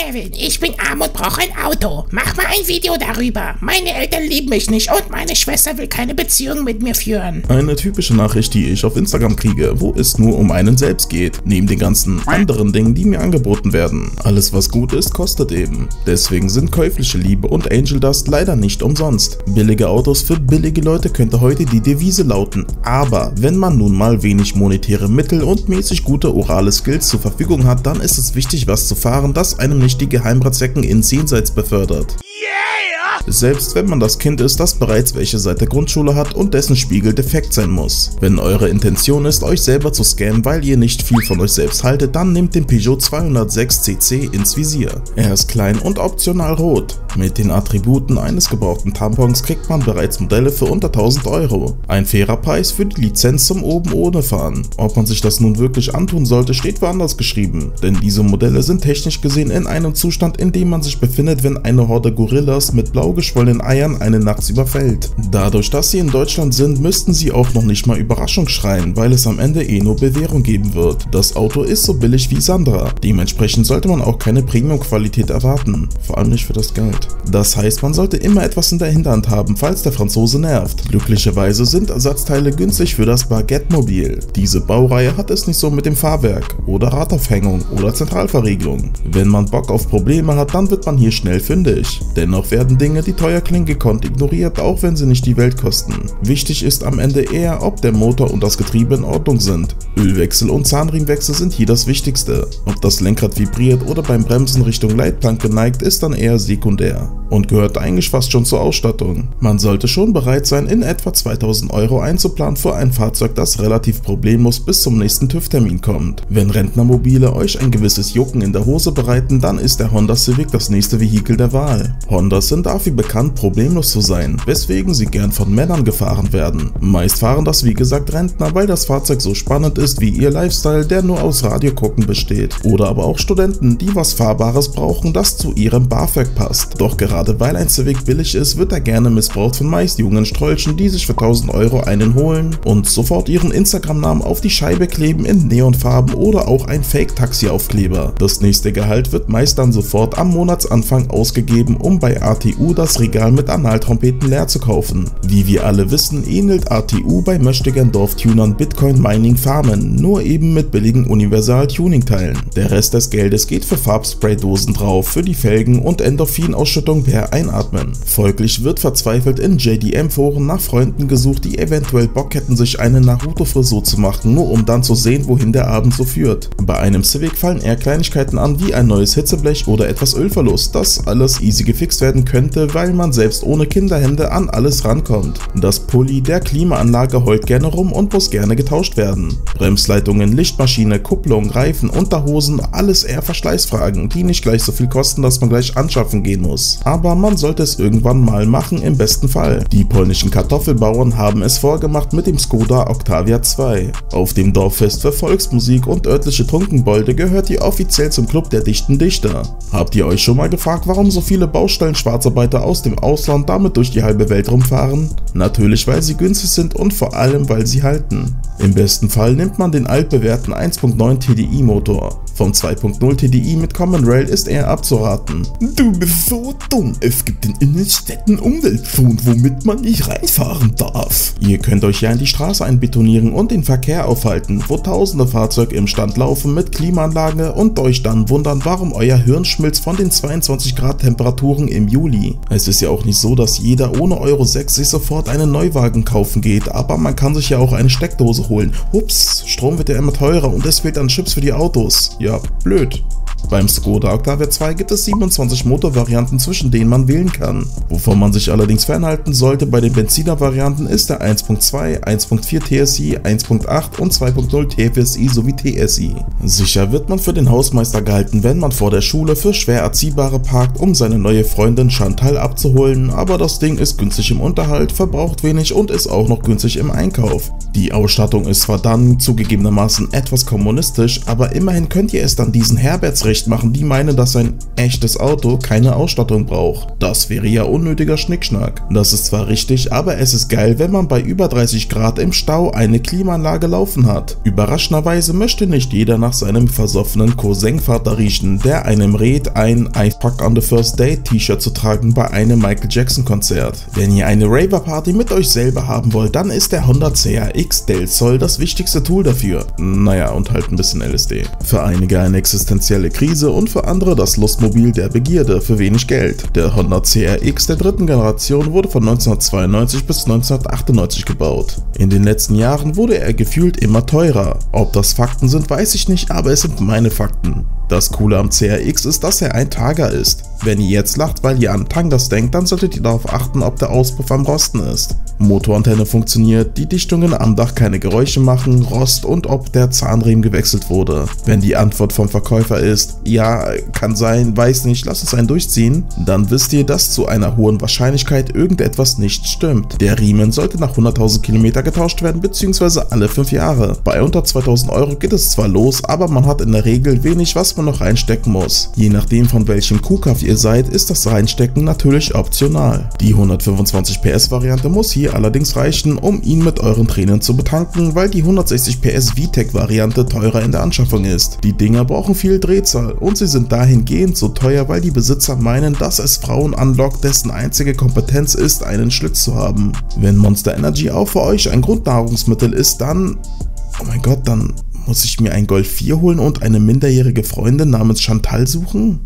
Kevin, ich bin arm und brauche ein Auto. Mach mal ein Video darüber. Meine Eltern lieben mich nicht und meine Schwester will keine Beziehung mit mir führen. Eine typische Nachricht, die ich auf Instagram kriege, wo es nur um einen selbst geht, neben den ganzen anderen Dingen, die mir angeboten werden. Alles was gut ist, kostet eben. Deswegen sind käufliche Liebe und Angel Dust leider nicht umsonst. Billige Autos für billige Leute könnte heute die Devise lauten, aber wenn man nun mal wenig monetäre Mittel und mäßig gute orale Skills zur Verfügung hat, dann ist es wichtig was zu fahren, das einem nicht die Geheimratsecken ins Jenseits befördert. Selbst wenn man das Kind ist, das bereits welche seit der Grundschule hat und dessen Spiegel defekt sein muss. Wenn eure Intention ist, euch selber zu scammen, weil ihr nicht viel von euch selbst haltet, dann nehmt den Peugeot 206 CC ins Visier. Er ist klein und optional rot. Mit den Attributen eines gebrauchten Tampons kriegt man bereits Modelle für unter 1000 Euro. Ein fairer Preis für die Lizenz zum oben ohne fahren. Ob man sich das nun wirklich antun sollte, steht woanders geschrieben. Denn diese Modelle sind technisch gesehen in einem Zustand, in dem man sich befindet, wenn eine Horde Gorillas mit blau geschwollenen Eiern eine nachts überfällt. Dadurch, dass sie in Deutschland sind, müssten sie auch noch nicht mal Überraschung schreien, weil es am Ende eh nur Bewährung geben wird. Das Auto ist so billig wie Sandra. Dementsprechend sollte man auch keine Premium-Qualität erwarten. Vor allem nicht für das Geld. Das heißt, man sollte immer etwas in der Hinterhand haben, falls der Franzose nervt. Glücklicherweise sind Ersatzteile günstig für das Baguette-Mobil. Diese Baureihe hat es nicht so mit dem Fahrwerk oder Radaufhängung oder Zentralverriegelung. Wenn man Bock auf Probleme hat, dann wird man hier schnell fündig. Dennoch werden Dinge, die teuer klingen, gekonnt ignoriert, auch wenn sie nicht die Welt kosten. Wichtig ist am Ende eher, ob der Motor und das Getriebe in Ordnung sind. Ölwechsel und Zahnriemenwechsel sind hier das Wichtigste. Ob das Lenkrad vibriert oder beim Bremsen Richtung Leitplanke neigt, ist dann eher sekundär und gehört eigentlich fast schon zur Ausstattung. Man sollte schon bereit sein, in etwa 2000 Euro einzuplanen für ein Fahrzeug, das relativ problemlos bis zum nächsten TÜV-Termin kommt. Wenn Rentnermobile euch ein gewisses Jucken in der Hose bereiten, dann ist der Honda Civic das nächste Vehikel der Wahl. Hondas sind dafür bekannt, problemlos zu sein, weswegen sie gern von Männern gefahren werden. Meist fahren das wie gesagt Rentner, weil das Fahrzeug so spannend ist wie ihr Lifestyle, der nur aus Radiogucken besteht. Oder aber auch Studenten, die was Fahrbares brauchen, das zu ihrem BAföG passt. Doch gerade weil ein Civic billig ist, wird er gerne missbraucht von meist jungen Strolchen, die sich für 1000 Euro einen holen und sofort ihren Instagram-Namen auf die Scheibe kleben in Neonfarben oder auch ein Fake-Taxi-Aufkleber. Das nächste Gehalt wird meist dann sofort am Monatsanfang ausgegeben, um bei ATU das Regal mit Analtrompeten leer zu kaufen. Wie wir alle wissen, ähnelt ATU bei möchtegern Dorftunern Bitcoin Mining Farmen, nur eben mit billigen Universal-Tuning-Teilen. Der Rest des Geldes geht für Farbspraydosen drauf, für die Felgen und Endorphinausschüttung per Einatmen. Folglich wird verzweifelt in JDM-Foren nach Freunden gesucht, die eventuell Bock hätten, sich eine Naruto-Frisur zu machen, nur um dann zu sehen, wohin der Abend so führt. Bei einem Civic fallen eher Kleinigkeiten an, wie ein neues Hitzeblech oder etwas Ölverlust, das alles easy gefixt werden könnte, weil man selbst ohne Kinderhände an alles rankommt. Das Pulli der Klimaanlage heult gerne rum und muss gerne getauscht werden. Bremsleitungen, Lichtmaschine, Kupplung, Reifen, Unterhosen, alles eher Verschleißfragen, die nicht gleich so viel kosten, dass man gleich anschaffen gehen muss. Aber man sollte es irgendwann mal machen, im besten Fall. Die polnischen Kartoffelbauern haben es vorgemacht mit dem Skoda Octavia 2. Auf dem Dorffest für Volksmusik und örtliche Trunkenbolde gehört ihr offiziell zum Club der dichten Dichter. Habt ihr euch schon mal gefragt, warum so viele Baustellen-Schwarzarbeiter aus dem Ausland damit durch die halbe Welt rumfahren? Natürlich, weil sie günstig sind und vor allem, weil sie halten. Im besten Fall nimmt man den altbewährten 1.9 TDI Motor. Vom 2.0 TDI mit Common Rail ist eher abzuraten. Du bist so dumm. Es gibt in Innenstädten Umweltzonen, womit man nicht reinfahren darf. Ihr könnt euch ja in die Straße einbetonieren und den Verkehr aufhalten, wo tausende Fahrzeuge im Stand laufen mit Klimaanlage und euch dann wundern, warum euer Hirn schmilzt von den 22 Grad Temperaturen im Juli. Es ist ja auch nicht so, dass jeder ohne Euro 6 sich sofort einen Neuwagen kaufen geht, aber man kann sich ja auch eine Steckdose holen. Ups, Strom wird ja immer teurer und es fehlt an Chips für die Autos. Ja, blöd. Beim Skoda Octavia 2 gibt es 27 Motorvarianten, zwischen denen man wählen kann. Wovon man sich allerdings fernhalten sollte bei den Benziner-Varianten ist der 1.2, 1.4 TSI, 1.8 und 2.0 TFSI sowie TSI. Sicher wird man für den Hausmeister gehalten, wenn man vor der Schule für schwer Erziehbare parkt, um seine neue Freundin Chantal abzuholen, aber das Ding ist günstig im Unterhalt, verbraucht wenig und ist auch noch günstig im Einkauf. Die Ausstattung ist zwar dann zugegebenermaßen etwas kommunistisch, aber immerhin könnt ihr es dann diesen Herbertsrecht schlecht machen, die meinen, dass ein echtes Auto keine Ausstattung braucht. Das wäre ja unnötiger Schnickschnack. Das ist zwar richtig, aber es ist geil, wenn man bei über 30 Grad im Stau eine Klimaanlage laufen hat. Überraschenderweise möchte nicht jeder nach seinem versoffenen Cousin-Vater riechen, der einem rät, ein I fuck on the first date T-Shirt zu tragen bei einem Michael Jackson Konzert. Wenn ihr eine Raver Party mit euch selber haben wollt, dann ist der Honda CRX Del Sol das wichtigste Tool dafür. Naja, und halt ein bisschen LSD. Für einige eine existenzielle Krise und für andere das Lustmobil der Begierde für wenig Geld. Der Honda CRX der dritten Generation wurde von 1992 bis 1998 gebaut. In den letzten Jahren wurde er gefühlt immer teurer. Ob das Fakten sind, weiß ich nicht, aber es sind meine Fakten. Das Coole am CRX ist, dass er ein Tager ist. Wenn ihr jetzt lacht, weil ihr an Tangas denkt, dann solltet ihr darauf achten, ob der Auspuff am Rosten ist. Motorantenne funktioniert, die Dichtungen am Dach keine Geräusche machen, Rost und ob der Zahnriemen gewechselt wurde. Wenn die Antwort vom Verkäufer ist, ja, kann sein, weiß nicht, lass uns einen durchziehen, dann wisst ihr, dass zu einer hohen Wahrscheinlichkeit irgendetwas nicht stimmt. Der Riemen sollte nach 100.000 Kilometer getauscht werden, beziehungsweise alle 5 Jahre. Bei unter 2000 Euro geht es zwar los, aber man hat in der Regel wenig, was man noch reinstecken muss. Je nachdem von welchem Kuhkaff ihr seid, ist das Reinstecken natürlich optional. Die 125 PS Variante muss hier allerdings reichen, um ihn mit euren Tränen zu betanken, weil die 160 PS VTEC Variante teurer in der Anschaffung ist. Die Dinger brauchen viel Drehzahl und sie sind dahingehend so teuer, weil die Besitzer meinen, dass es Frauen anlockt, dessen einzige Kompetenz ist, einen Schlitz zu haben. Wenn Monster Energy auch für euch ein Grundnahrungsmittel ist, dann... Oh mein Gott, dann muss ich mir ein Golf 4 holen und eine minderjährige Freundin namens Chantal suchen?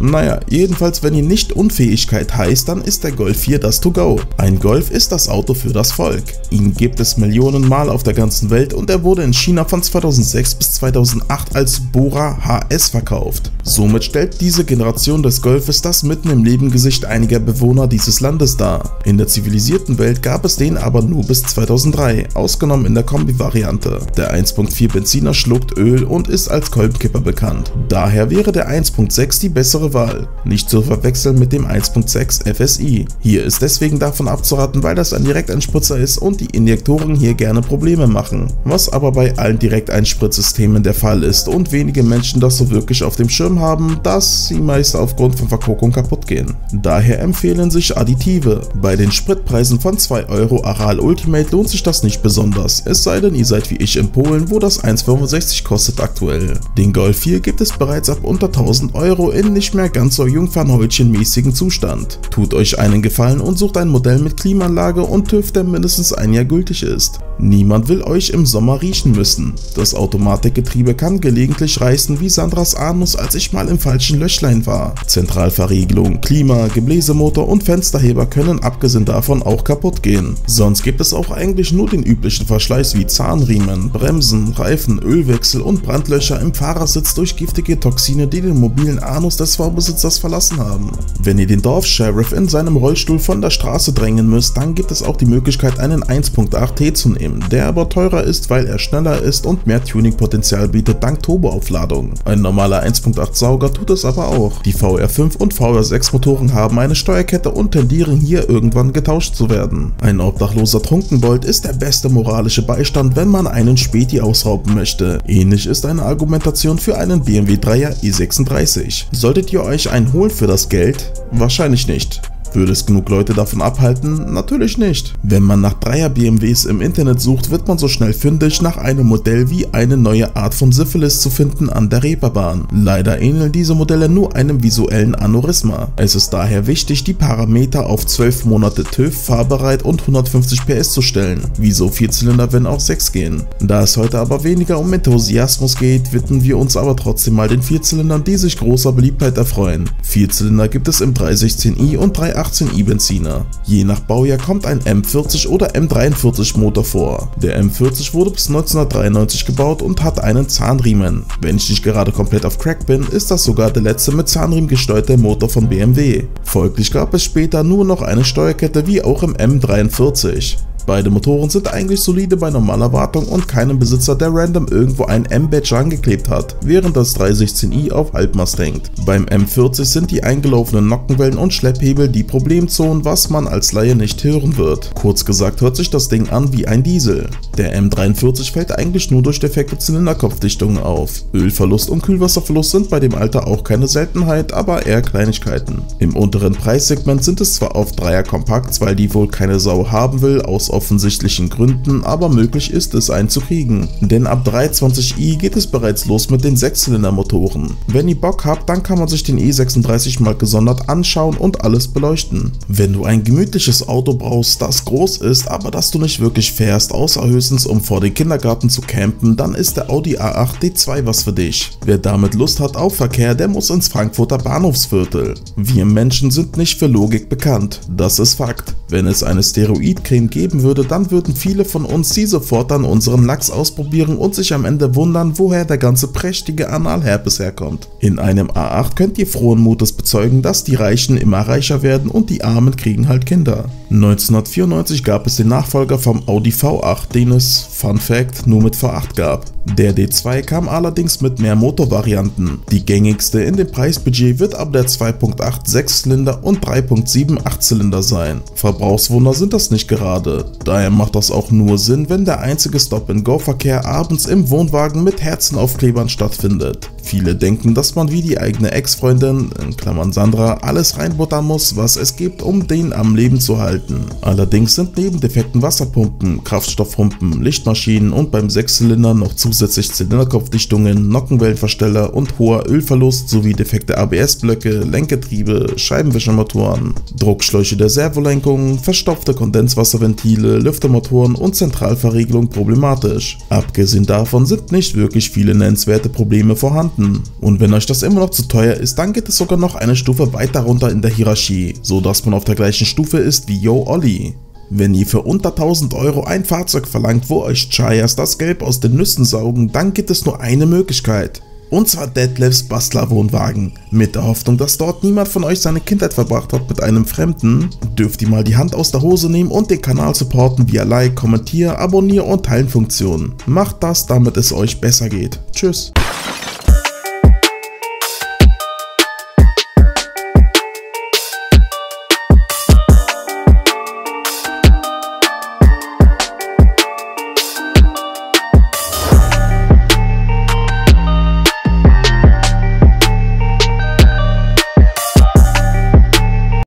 Naja, jedenfalls wenn ihr nicht Unfähigkeit heißt, dann ist der Golf 4 das To-Go. Ein Golf ist das Auto für das Volk. Ihn gibt es Millionen Mal auf der ganzen Welt und er wurde in China von 2006 bis 2008 als Bora HS verkauft. Somit stellt diese Generation des Golfes das mitten im Lebengesicht einiger Bewohner dieses Landes dar. In der zivilisierten Welt gab es den aber nur bis 2003, ausgenommen in der Kombi-Variante. Der 1.4 Benziner schluckt Öl und ist als Kolbenkipper bekannt. Daher wäre der 1.6 die bessere Wahl, nicht zu verwechseln mit dem 1.6 FSI. Hier ist deswegen davon abzuraten, weil das ein Direkteinspritzer ist und die Injektoren hier gerne Probleme machen, was aber bei allen Direkteinspritzsystemen der Fall ist und wenige Menschen das so wirklich auf dem Schirm haben, dass sie meist aufgrund von Verkokung kaputt gehen. Daher empfehlen sich Additive. Bei den Spritpreisen von 2 Euro Aral Ultimate lohnt sich das nicht besonders, es sei denn ihr seid wie ich in Polen, wo das 1,65 kostet aktuell. Den Golf 4 gibt es bereits ab unter 1000 Euro in nicht mehr ganz so Jungfernhäutchenmäßigen Zustand. Tut euch einen Gefallen und sucht ein Modell mit Klimaanlage und TÜV, der mindestens ein Jahr gültig ist. Niemand will euch im Sommer riechen müssen. Das Automatikgetriebe kann gelegentlich reißen wie Sandras Anus, als ich mal im falschen Löchlein war. Zentralverriegelung, Klima, Gebläsemotor und Fensterheber können abgesehen davon auch kaputt gehen. Sonst gibt es auch eigentlich nur den üblichen Verschleiß wie Zahnriemen, Bremsen, Reifen, Ölwechsel und Brandlöcher im Fahrersitz durch giftige Toxine, die den mobilen Anus des Vorbesitzers verlassen haben. Wenn ihr den Dorfsheriff in seinem Rollstuhl von der Straße drängen müsst, dann gibt es auch die Möglichkeit einen 1.8T zu nehmen, der aber teurer ist, weil er schneller ist und mehr Tuningpotenzial bietet dank Turboaufladung. Ein normaler 1.8 Sauger tut es aber auch. Die VR5 und VR6 Motoren haben eine Steuerkette und tendieren hier irgendwann getauscht zu werden. Ein obdachloser Trunkenbold ist der beste moralische Beistand, wenn man einen Späti ausrauben möchte. Ähnlich ist eine Argumentation für einen BMW 3er i36. Solltet ihr euch einen holen für das Geld? Wahrscheinlich nicht. Würde es genug Leute davon abhalten? Natürlich nicht. Wenn man nach Dreier BMWs im Internet sucht, wird man so schnell fündig, nach einem Modell wie eine neue Art von Syphilis zu finden an der Reeperbahn. Leider ähneln diese Modelle nur einem visuellen Aneurysma. Es ist daher wichtig, die Parameter auf 12 Monate TÜV, fahrbereit und 150 PS zu stellen. Wieso Vierzylinder, wenn auch 6 gehen? Da es heute aber weniger um Enthusiasmus geht, widmen wir uns aber trotzdem mal den Vierzylindern, die sich großer Beliebtheit erfreuen. Vierzylinder gibt es im 316i und 318 18 E-Benziner. Je nach Baujahr kommt ein M40 oder M43 Motor vor. Der M40 wurde bis 1993 gebaut und hat einen Zahnriemen. Wenn ich nicht gerade komplett auf Crack bin, ist das sogar der letzte mit Zahnriemen gesteuerte Motor von BMW. Folglich gab es später nur noch eine Steuerkette wie auch im M43. Beide Motoren sind eigentlich solide bei normaler Wartung und keinem Besitzer, der random irgendwo ein M-Badge angeklebt hat, während das 316i auf Halbmast hängt. Beim M40 sind die eingelaufenen Nockenwellen und Schlepphebel die Problemzonen, was man als Laie nicht hören wird. Kurz gesagt hört sich das Ding an wie ein Diesel. Der M43 fällt eigentlich nur durch defekte Zylinderkopfdichtungen auf. Ölverlust und Kühlwasserverlust sind bei dem Alter auch keine Seltenheit, aber eher Kleinigkeiten. Im unteren Preissegment sind es zwar auf Dreier Kompakts, weil die wohl keine Sau haben will, aus offensichtlichen Gründen, aber möglich ist es einen zu kriegen. Denn ab 320i geht es bereits los mit den 6-Zylinder-Motoren. Wenn ihr Bock habt, dann kann man sich den E36 mal gesondert anschauen und alles beleuchten. Wenn du ein gemütliches Auto brauchst, das groß ist, aber das du nicht wirklich fährst, außer höchstens um vor den Kindergarten zu campen, dann ist der Audi A8 D2 was für dich. Wer damit Lust hat auf Verkehr, der muss ins Frankfurter Bahnhofsviertel. Wir Menschen sind nicht für Logik bekannt, das ist Fakt. Wenn es eine Steroidcreme geben würde, dann würden viele von uns sie sofort an unseren Lachs ausprobieren und sich am Ende wundern, woher der ganze prächtige Analherpes herkommt. In einem A8 könnt ihr frohen Mutes bezeugen, dass die Reichen immer reicher werden und die Armen kriegen halt Kinder. 1994 gab es den Nachfolger vom Audi V8, den es, Fun Fact, nur mit V8 gab. Der D2 kam allerdings mit mehr Motorvarianten. Die gängigste in dem Preisbudget wird aber der 2.8 6-Zylinder und 3.7 8-Zylinder sein. Verbrauchswunder sind das nicht gerade. Daher macht das auch nur Sinn, wenn der einzige Stop-and-Go-Verkehr abends im Wohnwagen mit Herzenaufklebern stattfindet. Viele denken, dass man wie die eigene Ex-Freundin, in Klammern Sandra, alles reinbuttern muss, was es gibt, um den am Leben zu halten. Allerdings sind neben defekten Wasserpumpen, Kraftstoffpumpen, Lichtmaschinen und beim Sechszylinder noch zusätzlich Zylinderkopfdichtungen, Nockenwellenversteller und hoher Ölverlust sowie defekte ABS-Blöcke, Lenkgetriebe, Scheibenwischermotoren, Druckschläuche der Servolenkung, verstopfte Kondenswasserventile, Lüftermotoren und Zentralverriegelung problematisch. Abgesehen davon sind nicht wirklich viele nennenswerte Probleme vorhanden. Und wenn euch das immer noch zu teuer ist, dann geht es sogar noch eine Stufe weiter runter in der Hierarchie, so dass man auf der gleichen Stufe ist wie Yo Olli. Wenn ihr für unter 1000 Euro ein Fahrzeug verlangt, wo euch Chayas das Gelb aus den Nüssen saugen, dann gibt es nur eine Möglichkeit. Und zwar Detlefs Bastler Wohnwagen. Mit der Hoffnung, dass dort niemand von euch seine Kindheit verbracht hat mit einem Fremden, dürft ihr mal die Hand aus der Hose nehmen und den Kanal supporten via Like, Kommentier, Abonnier und Teilen Funktion. Macht das, damit es euch besser geht. Tschüss.